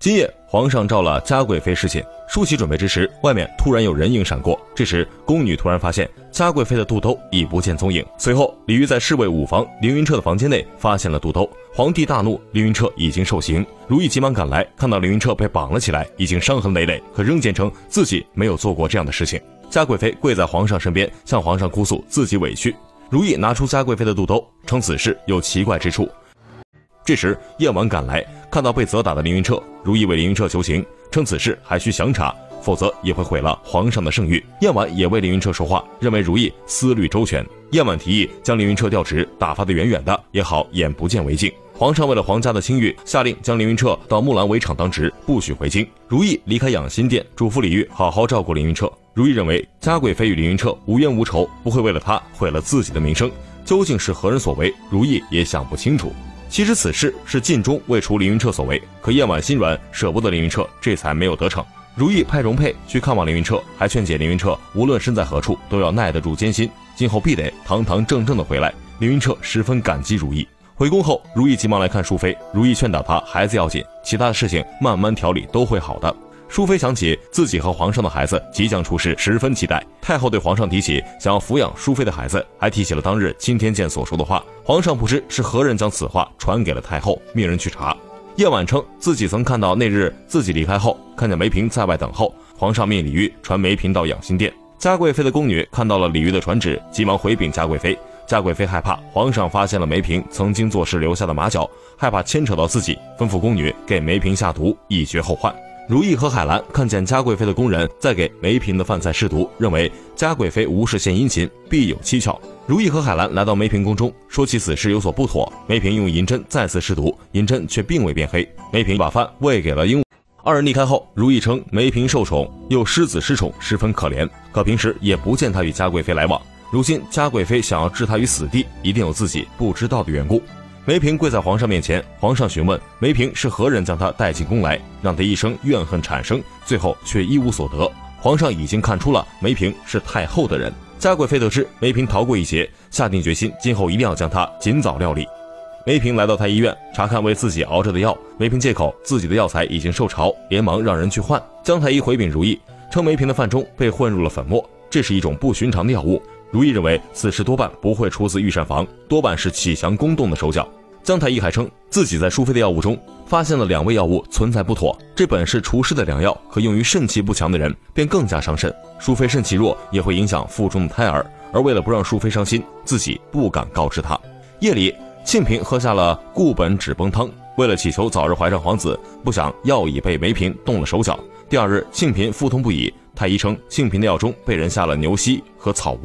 今夜，皇上召了嘉贵妃侍寝，梳洗准备之时，外面突然有人影闪过。这时，宫女突然发现嘉贵妃的肚兜已不见踪影。随后，李煜在侍卫五房凌云彻的房间内发现了肚兜。皇帝大怒，凌云彻已经受刑。如意急忙赶来，看到凌云彻被绑了起来，已经伤痕累累，可仍坚称自己没有做过这样的事情。嘉贵妃跪在皇上身边，向皇上哭诉自己委屈。如意拿出嘉贵妃的肚兜，称此事有奇怪之处。这时，燕婉赶来，看到被责打的凌云彻，如意为凌云彻求情，称此事还需详查，否则也会毁了皇上的圣誉。燕婉也为凌云彻说话，认为如意思虑周全。燕婉提议将凌云彻调职，打发得远远的，也好眼不见为净。皇上为了皇家的清誉，下令将凌云彻到木兰围场当值，不许回京。如意离开养心殿，嘱咐李煜好好照顾凌云彻。如意认为嘉贵妃与凌云彻无冤无仇，不会为了他毁了自己的名声。究竟是何人所为，如意也想不清楚。其实此事是晋中未除凌云彻所为，可燕婉心软，舍不得凌云彻，这才没有得逞。如意派容佩去看望凌云彻，还劝解凌云彻无论身在何处，都要耐得住艰辛，今后必得堂堂正正的回来。凌云彻十分感激如意。回宫后，如意急忙来看淑妃，如意劝导她孩子要紧，其他的事情慢慢调理都会好的。淑妃想起自己和皇上的孩子即将出世，十分期待。太后对皇上提起想要抚养淑妃的孩子，还提起了当日钦天监所说的话。皇上不知是何人将此话传给了太后，命人去查。叶婉称自己曾看到那日自己离开后，看见梅嫔在外等候，皇上命李煜传梅嫔到养心殿。嘉贵妃的宫女看到了李煜的传旨，急忙回禀嘉贵妃。嘉贵妃害怕皇上发现了梅嫔曾经做事留下的马脚，害怕牵扯到自己，吩咐宫女给梅嫔下毒，以绝后患。如意和海兰看见嘉贵妃的宫人在给梅嫔的饭菜试毒，认为嘉贵妃无事献殷勤，必有蹊跷。如意和海兰来到梅嫔宫中，说起此事有所不妥。梅嫔用银针再次试毒，银针却并未变黑。梅嫔把饭喂给了鹦鹉。二人离开后，如意称梅嫔受宠又失子失宠，十分可怜，可平时也不见她与嘉贵妃来往。如今嘉贵妃想要置她于死地，一定有自己不知道的缘故。梅嫔跪在皇上面前，皇上询问梅嫔是何人将她带进宫来，让她一生怨恨产生，最后却一无所得。皇上已经看出了梅嫔是太后的人。嘉贵妃得知梅嫔逃过一劫，下定决心今后一定要将她尽早料理。梅嫔来到太医院查看为自己熬着的药，梅嫔借口自己的药材已经受潮，连忙让人去换。姜太医回禀如意，称梅嫔的饭中被混入了粉末，这是一种不寻常的药物。如意认为此事多半不会出自御膳房，多半是启祥宫动的手脚。姜太医还称自己在淑妃的药物中发现了两味药物存在不妥，这本是除湿的良药，可用于肾气不强的人便更加伤肾。淑妃肾气弱也会影响腹中的胎儿，而为了不让淑妃伤心，自己不敢告知她。夜里，庆嫔喝下了固本止崩汤，为了祈求早日怀上皇子，不想药已被梅嫔动了手脚。第二日，庆嫔腹痛不已，太医称庆嫔的药中被人下了牛膝和草乌。